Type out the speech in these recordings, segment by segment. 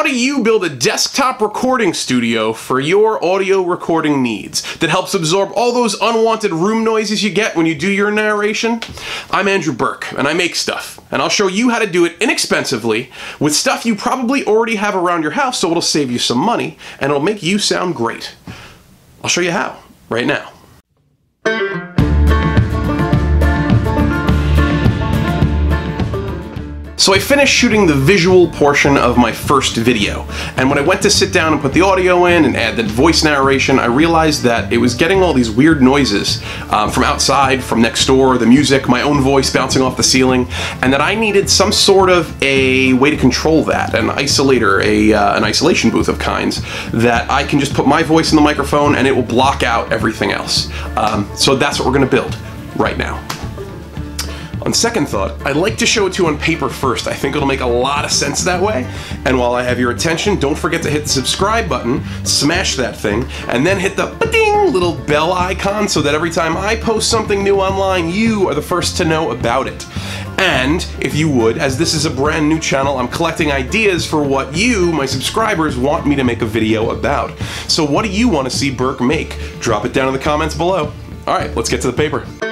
how do you build a desktop recording studio for your audio recording needs that helps absorb all those unwanted room noises you get when you do your narration? I'm Andrew Burke, and I make stuff, and I'll show you how to do it inexpensively with stuff you probably already have around your house so it'll save you some money and it'll make you sound great. I'll show you how right now. So I finished shooting the visual portion of my first video, and when I went to sit down and put the audio in and add the voice narration, I realized that it was getting all these weird noises um, from outside, from next door, the music, my own voice bouncing off the ceiling, and that I needed some sort of a way to control that, an isolator, a, uh, an isolation booth of kinds, that I can just put my voice in the microphone and it will block out everything else. Um, so that's what we're gonna build right now. On second thought, I'd like to show it to you on paper first. I think it'll make a lot of sense that way. And while I have your attention, don't forget to hit the subscribe button, smash that thing, and then hit the ding little bell icon so that every time I post something new online, you are the first to know about it. And if you would, as this is a brand new channel, I'm collecting ideas for what you, my subscribers, want me to make a video about. So what do you want to see Burke make? Drop it down in the comments below. All right, let's get to the paper.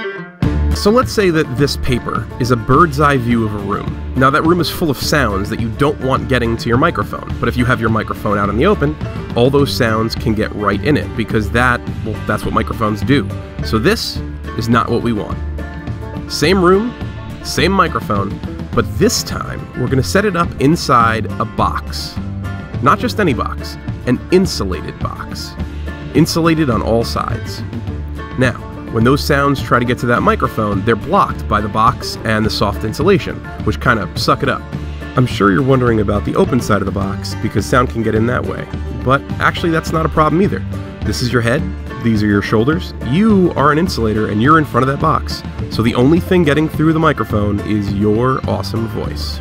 So let's say that this paper is a bird's eye view of a room. Now that room is full of sounds that you don't want getting to your microphone, but if you have your microphone out in the open, all those sounds can get right in it because that, well, that's what microphones do. So this is not what we want. Same room, same microphone, but this time we're going to set it up inside a box. Not just any box, an insulated box. Insulated on all sides. Now, when those sounds try to get to that microphone, they're blocked by the box and the soft insulation, which kind of suck it up. I'm sure you're wondering about the open side of the box because sound can get in that way, but actually that's not a problem either. This is your head, these are your shoulders, you are an insulator and you're in front of that box. So the only thing getting through the microphone is your awesome voice.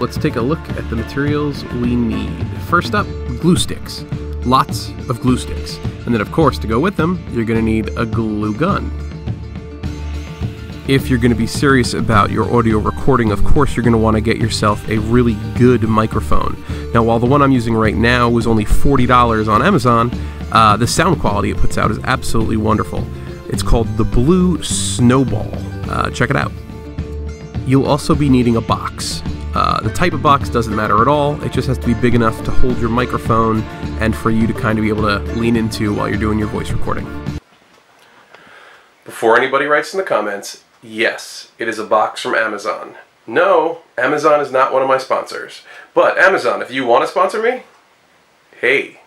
Let's take a look at the materials we need. First up, glue sticks. Lots of glue sticks. And then of course, to go with them, you're gonna need a glue gun. If you're gonna be serious about your audio recording, of course you're gonna wanna get yourself a really good microphone. Now while the one I'm using right now was only $40 on Amazon, uh, the sound quality it puts out is absolutely wonderful. It's called the Blue Snowball. Uh, check it out. You'll also be needing a box. Uh, the type of box doesn't matter at all. It just has to be big enough to hold your microphone and for you to kind of be able to lean into while you're doing your voice recording. Before anybody writes in the comments, yes, it is a box from Amazon. No, Amazon is not one of my sponsors. But Amazon, if you want to sponsor me, hey,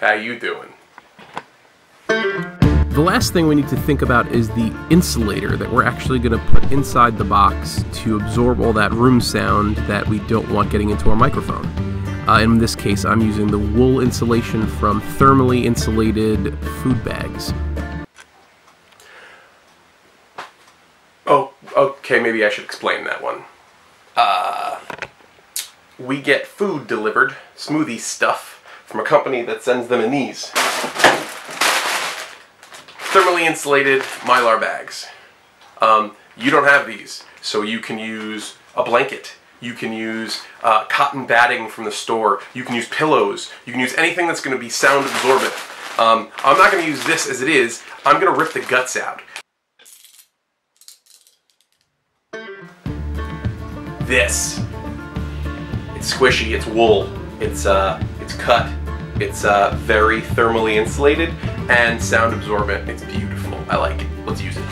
how you doing? The last thing we need to think about is the insulator that we're actually going to put inside the box to absorb all that room sound that we don't want getting into our microphone. Uh, in this case, I'm using the wool insulation from thermally insulated food bags. Oh, okay, maybe I should explain that one. Uh, we get food delivered, smoothie stuff, from a company that sends them in these thermally insulated mylar bags. Um, you don't have these, so you can use a blanket. You can use uh, cotton batting from the store. You can use pillows. You can use anything that's going to be sound absorbent. Um, I'm not going to use this as it is. I'm going to rip the guts out. This. It's squishy. It's wool. It's uh, it's cut. It's uh, very thermally insulated and sound absorbent. It's beautiful. I like it. Let's use it.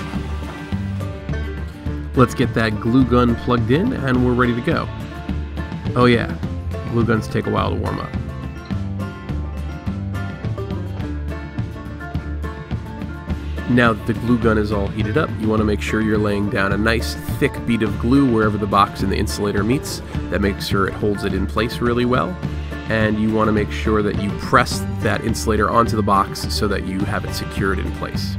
Let's get that glue gun plugged in and we're ready to go. Oh yeah, glue guns take a while to warm up. Now that the glue gun is all heated up, you want to make sure you're laying down a nice thick bead of glue wherever the box and the insulator meets. That makes sure it holds it in place really well and you want to make sure that you press that insulator onto the box so that you have it secured in place.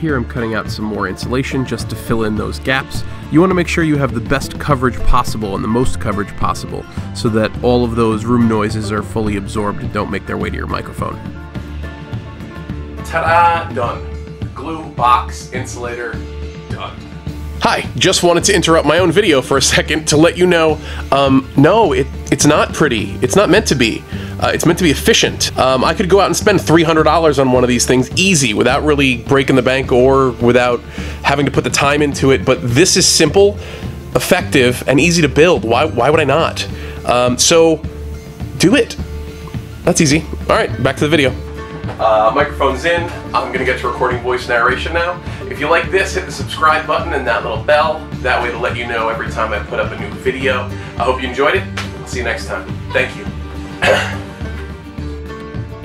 Here I'm cutting out some more insulation just to fill in those gaps. You want to make sure you have the best coverage possible and the most coverage possible so that all of those room noises are fully absorbed and don't make their way to your microphone. Ta-da! Done. Glue, box, insulator. Hi, just wanted to interrupt my own video for a second to let you know, um, no, it, it's not pretty. It's not meant to be. Uh, it's meant to be efficient. Um, I could go out and spend $300 on one of these things easy without really breaking the bank or without having to put the time into it, but this is simple, effective, and easy to build. Why, why would I not? Um, so, do it. That's easy. All right, back to the video. Uh, microphone's in. I'm gonna get to recording voice narration now. If you like this, hit the subscribe button and that little bell. That way it'll let you know every time I put up a new video. I hope you enjoyed it. I'll see you next time. Thank you.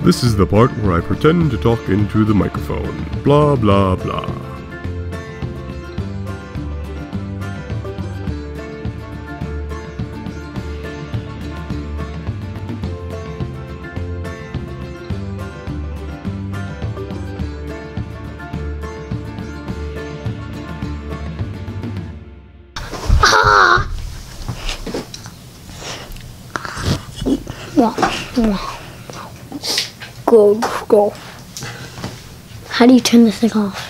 This is the part where I pretend to talk into the microphone. Blah blah blah. Go, go. How do you turn this thing off?